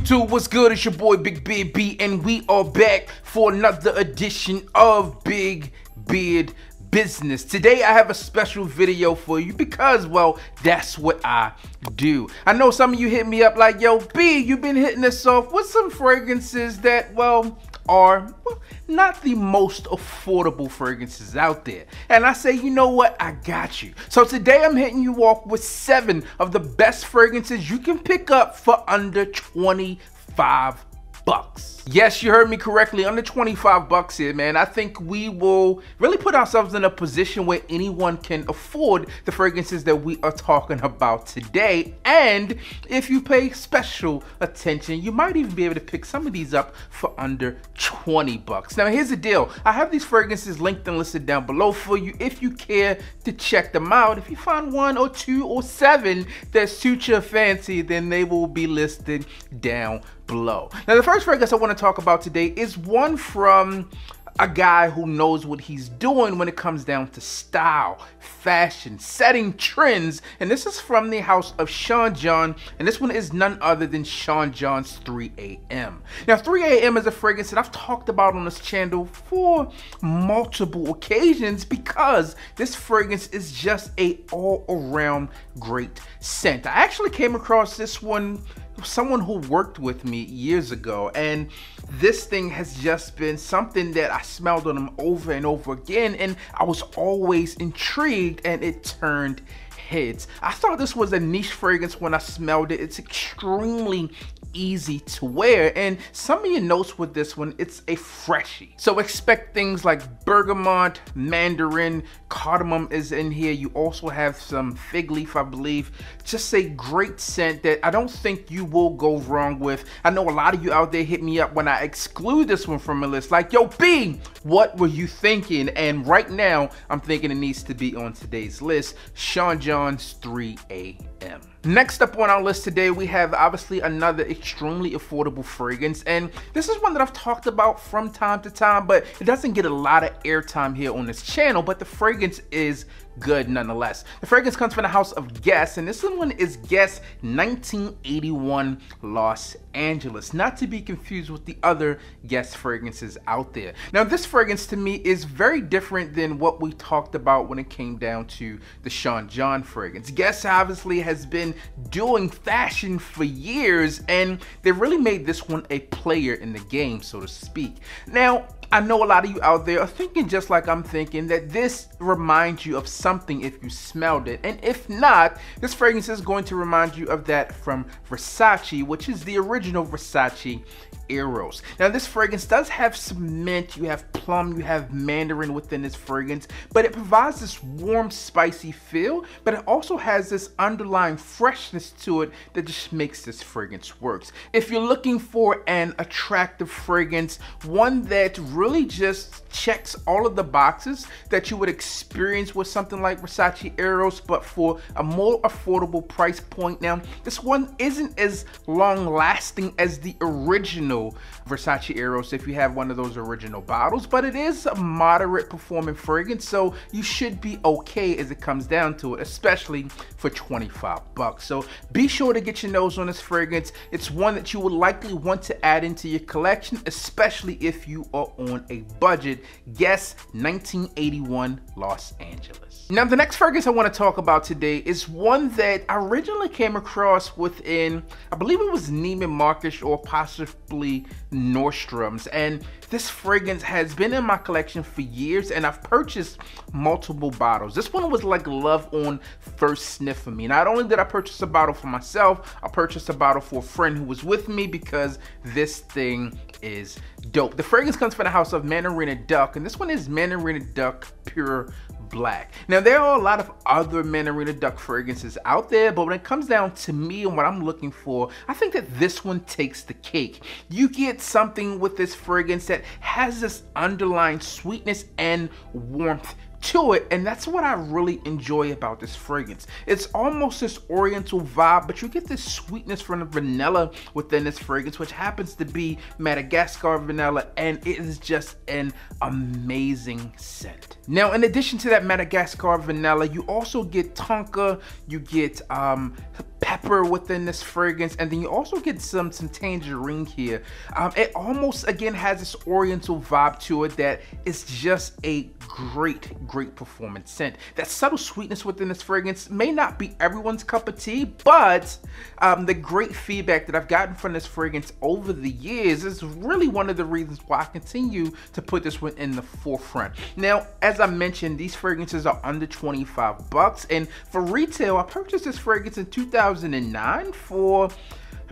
YouTube, what's good? It's your boy Big Beard B, and we are back for another edition of Big Beard Business. Today I have a special video for you because, well, that's what I do. I know some of you hit me up like, yo, B, you've been hitting us off with some fragrances that, well, are well, not the most affordable fragrances out there. And I say, you know what? I got you. So today I'm hitting you off with seven of the best fragrances you can pick up for under 25 bucks. Yes, you heard me correctly, under 25 bucks here, man. I think we will really put ourselves in a position where anyone can afford the fragrances that we are talking about today. And if you pay special attention, you might even be able to pick some of these up for under 20 bucks. Now, here's the deal. I have these fragrances linked and listed down below for you if you care to check them out. If you find one or two or seven that suit your fancy, then they will be listed down below. Now, the first fragrance I want to talk about today is one from a guy who knows what he's doing when it comes down to style, fashion, setting trends. And this is from the house of Sean John, and this one is none other than Sean John's 3 AM. Now, 3 AM is a fragrance that I've talked about on this channel for multiple occasions because this fragrance is just a all-around great scent. I actually came across this one someone who worked with me years ago and this thing has just been something that I smelled on them over and over again and I was always intrigued and it turned heads. I thought this was a niche fragrance when I smelled it. It's extremely easy to wear. And some of your notes with this one, it's a freshie. So expect things like bergamot, mandarin, cardamom is in here. You also have some fig leaf, I believe. Just a great scent that I don't think you will go wrong with. I know a lot of you out there hit me up when I exclude this one from a list. Like, yo, B, what were you thinking? And right now, I'm thinking it needs to be on today's list. Sean John's 3 a.m. Next up on our list today, we have obviously another extremely affordable fragrance. And this is one that I've talked about from time to time, but it doesn't get a lot of airtime here on this channel. But the fragrance is good nonetheless. The fragrance comes from the house of Guess, and this one is Guess 1981 Los Angeles, not to be confused with the other Guess fragrances out there. Now, this fragrance to me is very different than what we talked about when it came down to the Sean John fragrance. Guess obviously has been doing fashion for years, and they really made this one a player in the game, so to speak. Now, I know a lot of you out there are thinking just like I'm thinking that this reminds you of something if you smelled it. And if not, this fragrance is going to remind you of that from Versace, which is the original Versace Eros. Now this fragrance does have some mint, you have plum, you have mandarin within this fragrance, but it provides this warm, spicy feel, but it also has this underlying freshness to it that just makes this fragrance works. If you're looking for an attractive fragrance, one that really just checks all of the boxes that you would experience with something like Versace Eros, but for a more affordable price point. Now, this one isn't as long lasting as the original Versace Eros if you have one of those original bottles, but it is a moderate performing fragrance, so you should be okay as it comes down to it, especially for 25 bucks. So be sure to get your nose on this fragrance. It's one that you would likely want to add into your collection, especially if you are on a budget Guess 1981 Los Angeles. Now, the next fragrance I want to talk about today is one that I originally came across within, I believe it was Neiman Marcus or possibly Nordstrom's. And this fragrance has been in my collection for years and I've purchased multiple bottles. This one was like love on first sniff for me. Not only did I purchase a bottle for myself, I purchased a bottle for a friend who was with me because this thing is dope. The fragrance comes from the house of Mandarina Duck, and this one is Mandarina Duck Pure Black. Now, there are a lot of other Mandarina Duck fragrances out there, but when it comes down to me and what I'm looking for, I think that this one takes the cake. You get something with this fragrance that has this underlying sweetness and warmth to it and that's what I really enjoy about this fragrance. It's almost this oriental vibe but you get this sweetness from the vanilla within this fragrance which happens to be Madagascar vanilla and it is just an amazing scent. Now in addition to that Madagascar vanilla you also get tonka, you get um, pepper within this fragrance, and then you also get some some tangerine here. Um, it almost again has this oriental vibe to it that is just a great, great performance scent. That subtle sweetness within this fragrance may not be everyone's cup of tea, but um, the great feedback that I've gotten from this fragrance over the years is really one of the reasons why I continue to put this one in the forefront. Now, as I mentioned, these fragrances are under 25 bucks, and for retail, I purchased this fragrance in 2009 for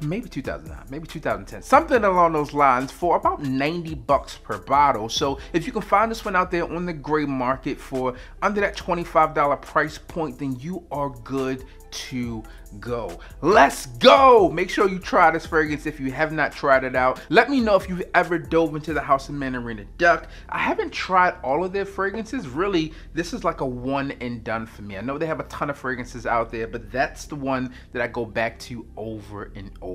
maybe 2009, maybe 2010, something along those lines for about 90 bucks per bottle. So if you can find this one out there on the gray market for under that $25 price point, then you are good to go. Let's go! Make sure you try this fragrance if you have not tried it out. Let me know if you've ever dove into the House of Mandarina Duck. I haven't tried all of their fragrances. Really, this is like a one and done for me. I know they have a ton of fragrances out there, but that's the one that I go back to over and over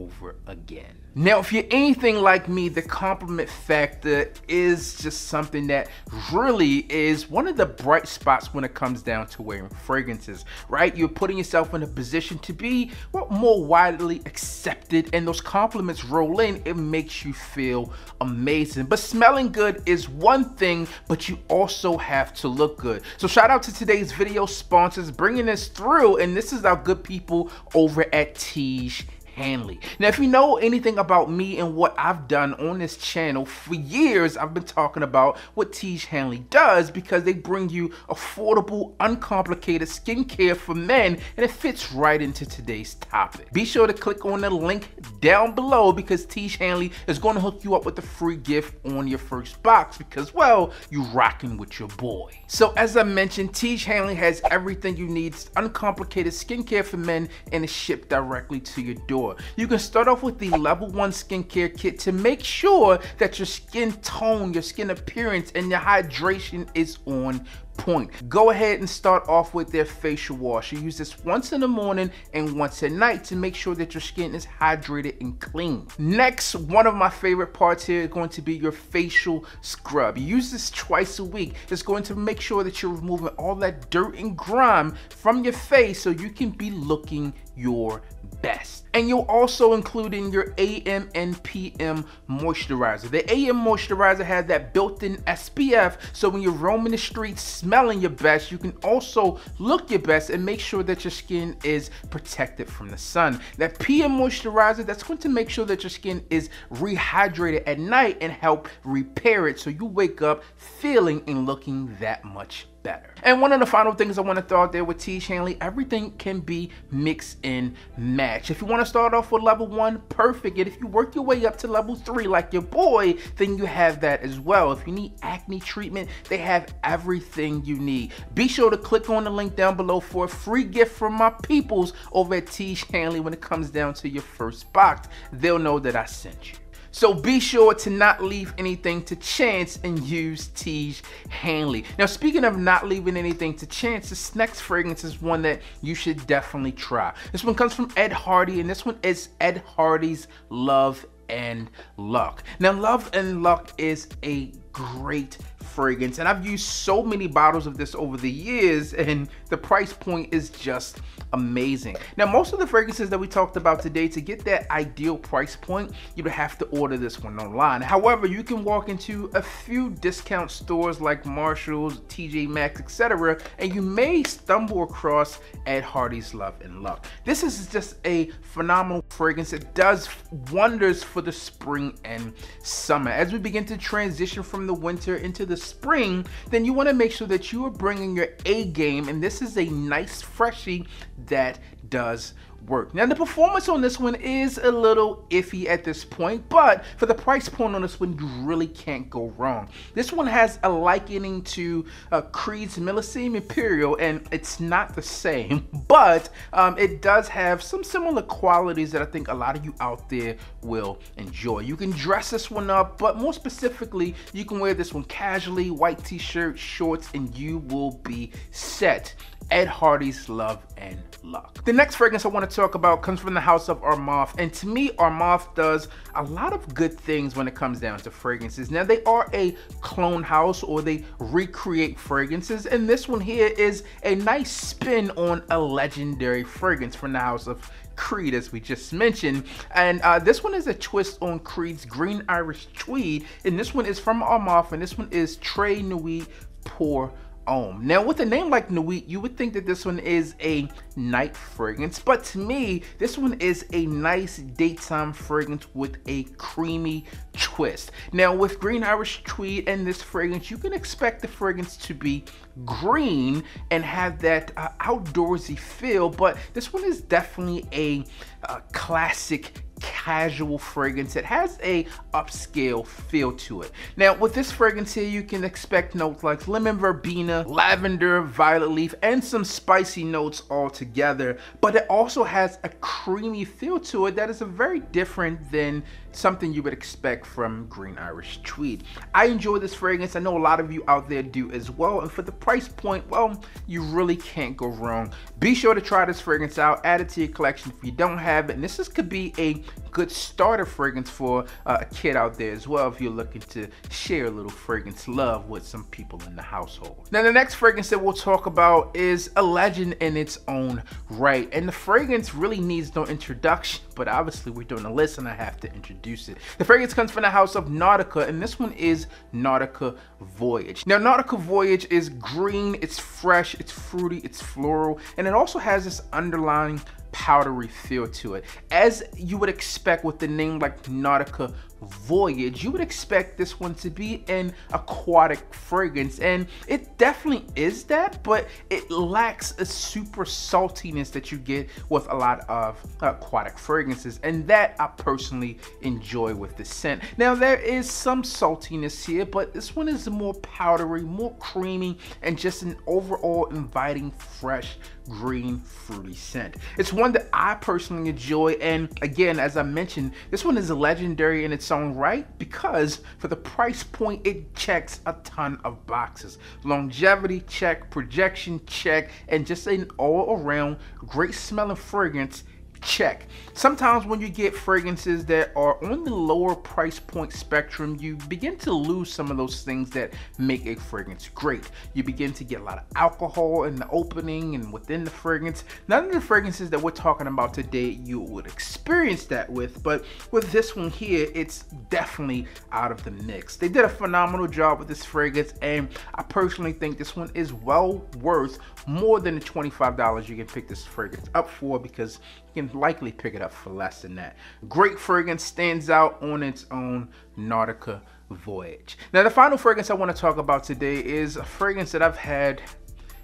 again. Now, if you're anything like me, the compliment factor is just something that really is one of the bright spots when it comes down to wearing fragrances, right? You're putting yourself in a position to be well, more widely accepted, and those compliments roll in, it makes you feel amazing. But smelling good is one thing, but you also have to look good. So shout out to today's video sponsors bringing this through, and this is our good people over at Tiege Hanley. Now, if you know anything about me and what I've done on this channel, for years I've been talking about what Tiege Hanley does because they bring you affordable, uncomplicated skincare for men and it fits right into today's topic. Be sure to click on the link down below because Tiege Hanley is going to hook you up with a free gift on your first box because, well, you're rocking with your boy. So as I mentioned, Tiege Hanley has everything you need, uncomplicated skincare for men and it's shipped directly to your door. You can start off with the level one skincare kit to make sure that your skin tone, your skin appearance, and your hydration is on point. Go ahead and start off with their facial wash. You use this once in the morning and once at night to make sure that your skin is hydrated and clean. Next, one of my favorite parts here is going to be your facial scrub. You use this twice a week. It's going to make sure that you're removing all that dirt and grime from your face so you can be looking your best. And you'll also include in your AM and PM moisturizer. The AM moisturizer has that built-in SPF, so when you're roaming the streets smelling your best, you can also look your best and make sure that your skin is protected from the sun. That PM moisturizer, that's going to make sure that your skin is rehydrated at night and help repair it so you wake up feeling and looking that much better. And one of the final things I want to throw out there with Tiege Hanley, everything can be mix and match. If you want to start off with level one, perfect. And if you work your way up to level three like your boy, then you have that as well. If you need acne treatment, they have everything you need. Be sure to click on the link down below for a free gift from my peoples over at Tiege Hanley when it comes down to your first box. They'll know that I sent you. So be sure to not leave anything to chance and use Tiege Hanley. Now speaking of not leaving anything to chance, this next fragrance is one that you should definitely try. This one comes from Ed Hardy and this one is Ed Hardy's Love and Luck. Now Love and Luck is a great fragrance and I've used so many bottles of this over the years and the price point is just amazing. Now most of the fragrances that we talked about today to get that ideal price point you would have to order this one online. However you can walk into a few discount stores like Marshalls, TJ Maxx etc and you may stumble across Ed Hardy's Love and Luck. This is just a phenomenal fragrance. It does wonders for the spring and summer. As we begin to transition from the winter into the spring, then you want to make sure that you are bringing your A game, and this is a nice freshie that does work. Now the performance on this one is a little iffy at this point, but for the price point on this one, you really can't go wrong. This one has a likening to uh, Creed's Millesime Imperial, and it's not the same, but um, it does have some similar qualities that I think a lot of you out there will enjoy. You can dress this one up, but more specifically, you can wear this one casually, white t-shirt, shorts, and you will be set. Ed Hardy's Love and Luck. The next fragrance I want to talk about comes from the house of Armaf, and to me, Armaf does a lot of good things when it comes down to fragrances. Now, they are a clone house or they recreate fragrances, and this one here is a nice spin on a legendary fragrance from the house of Creed, as we just mentioned. And uh, this one is a twist on Creed's Green Irish Tweed, and this one is from Armaf, and this one is Tres Nuit Pour Now, with a name like Nuit, you would think that this one is a night fragrance, but to me, this one is a nice daytime fragrance with a creamy twist. Now, with Green Irish Tweed and this fragrance, you can expect the fragrance to be green and have that uh, outdoorsy feel, but this one is definitely a, a classic casual fragrance. It has a upscale feel to it. Now with this fragrance here, you can expect notes like lemon verbena, lavender, violet leaf, and some spicy notes all together. But it also has a creamy feel to it that is very different than something you would expect from Green Irish Tweed. I enjoy this fragrance. I know a lot of you out there do as well. And for the price point, well, you really can't go wrong. Be sure to try this fragrance out. Add it to your collection if you don't have it. And this is, could be a good starter fragrance for uh, a kid out there as well if you're looking to share a little fragrance love with some people in the household. Now the next fragrance that we'll talk about is a legend in its own right and the fragrance really needs no introduction but obviously we're doing a list and I have to introduce it. The fragrance comes from the house of Nautica and this one is Nautica Voyage. Now Nautica Voyage is green, it's fresh, it's fruity, it's floral and it also has this underlying powdery feel to it. As you would expect with the name like Nautica Voyage, you would expect this one to be an aquatic fragrance, and it definitely is that, but it lacks a super saltiness that you get with a lot of aquatic fragrances, and that I personally enjoy with the scent. Now, there is some saltiness here, but this one is more powdery, more creamy, and just an overall inviting, fresh, green, fruity scent. It's one that I personally enjoy, and again, as I mentioned, this one is legendary in its own right because for the price point, it checks a ton of boxes. Longevity check, projection check, and just an all around great smelling fragrance check. Sometimes when you get fragrances that are on the lower price point spectrum, you begin to lose some of those things that make a fragrance great. You begin to get a lot of alcohol in the opening and within the fragrance. None of the fragrances that we're talking about today you would experience that with, but with this one here, it's definitely out of the mix. They did a phenomenal job with this fragrance and I personally think this one is well worth more than the $25 you can pick this fragrance up for because you can likely pick it up for less than that. Great fragrance stands out on its own Nautica Voyage. Now the final fragrance I want to talk about today is a fragrance that I've had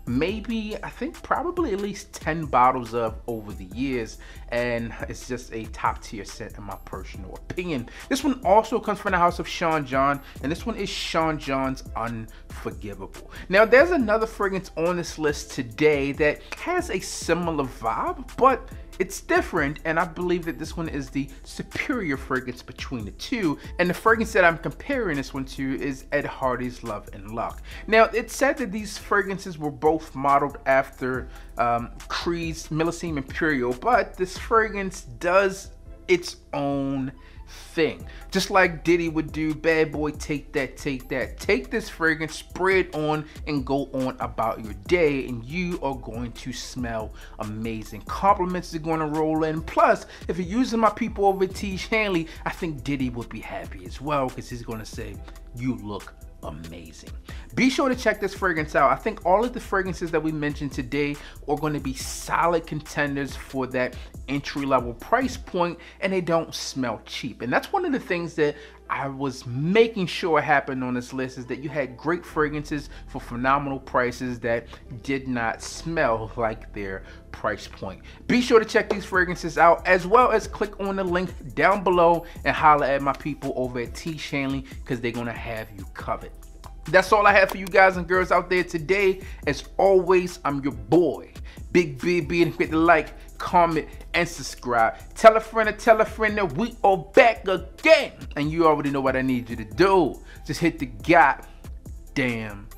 maybe I think probably at least 10 bottles of over the years and it's just a top tier scent in my personal opinion. This one also comes from the house of Sean John and this one is Sean John's Unforgivable. Now there's another fragrance on this list today that has a similar vibe but it's different, and I believe that this one is the superior fragrance between the two. And the fragrance that I'm comparing this one to is Ed Hardy's Love and Luck. Now, it's said that these fragrances were both modeled after um, Creed's Millesime Imperial, but this fragrance does its own thing. Just like Diddy would do, bad boy, take that, take that. Take this fragrance, spray it on, and go on about your day, and you are going to smell amazing. Compliments are going to roll in. Plus, if you're using my people over at Tiege Hanley, I think Diddy would be happy as well, because he's going to say, you look amazing. Be sure to check this fragrance out. I think all of the fragrances that we mentioned today are going to be solid contenders for that entry level price point and they don't smell cheap. And that's one of the things that I was making sure happened on this list is that you had great fragrances for phenomenal prices that did not smell like their price point. Be sure to check these fragrances out as well as click on the link down below and holler at my people over at Tiege Hanley because they're going to have you covered. That's all I have for you guys and girls out there today. As always, I'm your boy, Big B B, and hit the like, comment, and subscribe. Tell a friend to tell a friend that we are back again. And you already know what I need you to do. Just hit the god damn